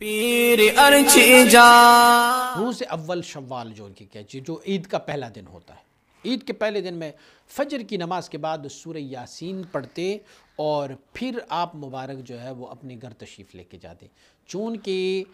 پیر ارچی جا۔ روز اول شوال جو ان کی کہتے جو عید کا پہلا دن ہوتا ہے۔ عید کے پہلے دن میں فجر کی نماز کے بعد سورہ یاسین پڑھتے اور پھر آپ مبارک جو ہے وہ اپنے گھر تشریف لے کے جاتے۔ چونکہ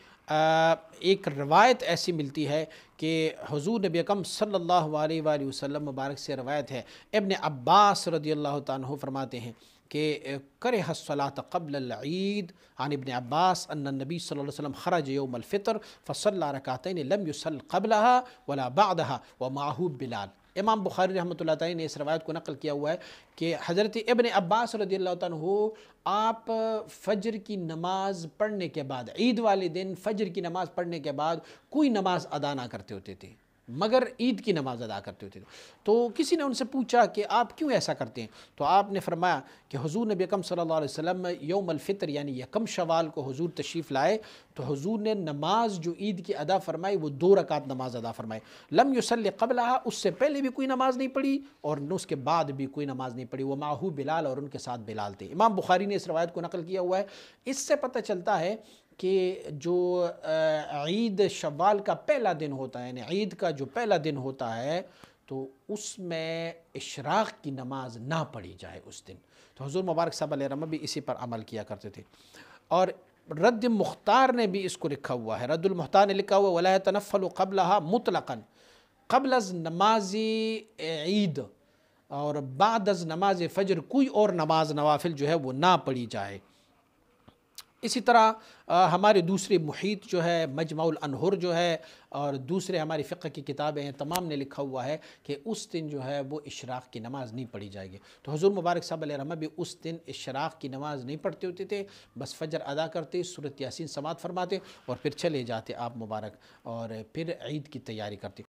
ایک روایت ایسی ملتی ہے کہ حضور نبی اکم صلی اللہ علیہ وآلہ وسلم مبارک سے روایت ہے۔ ابن عباس رضی اللہ تعالیٰ فرماتے ہیں کہ کرے حسلات قبل العید. عن ابن عباس، ان النبی صلی اللہ علیہ وسلم خرج یوم الفطر فصلى رکعتین لم يسل قبلها ولا بعدها ومعه بلال. امام بخاری رحمۃ اللہ تعالی نے اس روایت کو نقل کیا ہوا ہے کہ حضرت ابن عباس رضی اللہ عنہ، آپ فجر کی نماز پڑھنے کے بعد، عید والے دن فجر کی نماز پڑھنے کے بعد کوئی نماز ادا نہ کرتے ہوتے تھے۔ مگر عید کی نماز ادا کرتے ہوتے تھے۔ تو کسی نے ان سے پوچھا کہ آپ کیوں ایسا کرتے ہیں؟ تو آپ نے فرمایا کہ حضور نبی اکم صلی اللہ علیہ وسلم یوم الفطر یعنی یکم شوال کو حضور تشریف لائے، تو حضور نے نماز جو عید کی ادا فرمائی، وہ دو رکعت نماز ادا فرمائی۔ لم یسل قبلہ اس سے پہلے بھی کوئی نماز نہیں پڑھی اور اس کے بعد بھی کوئی نماز نہیں پڑھی۔ وہ ماہو بلال، اور ان کے ساتھ بلال تھے۔ امام بخاری نے اس روایت کو نقل کیا ہوا ہے۔ اس سے پتہ چلتا ہے کہ جو عید شوال کا پہلا دن ہوتا ہے یعنی عید کا جو پہلا دن ہوتا ہے، تو اس میں اشراق کی نماز نہ پڑھی جائے اس دن۔ تو حضور مبارک صاحب علیہ رحمہ بھی اسی پر عمل کیا کرتے تھے۔ اور رد مختار نے بھی اس کو لکھا ہوا ہے۔ رد المختار نے لکھا ہوا ولا تنفل قبلها مطلقا۔ قبل از نماز عید، اور بعد از نماز فجر کوئی اور نماز نوافل جو ہے وہ نہ پڑھی جائے۔ اسی طرح ہمارے دوسرے محیط جو ہے، مجمع الانہر جو ہے، اور دوسرے ہماری فقہ کی کتابیں ہیں، تمام نے لکھا ہوا ہے کہ اس دن جو ہے وہ اشراق کی نماز نہیں پڑھی جائے گی۔ تو حضور مبارک صاحب علیہ رحمہ بھی اس دن اشراق کی نماز نہیں پڑھتے ہوتے تھے، بس فجر ادا کرتے صورت یاسین سماعت فرماتے اور پھر چلے جاتے آپ مبارک اور پھر عید کی تیاری کرتے۔